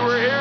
you were here.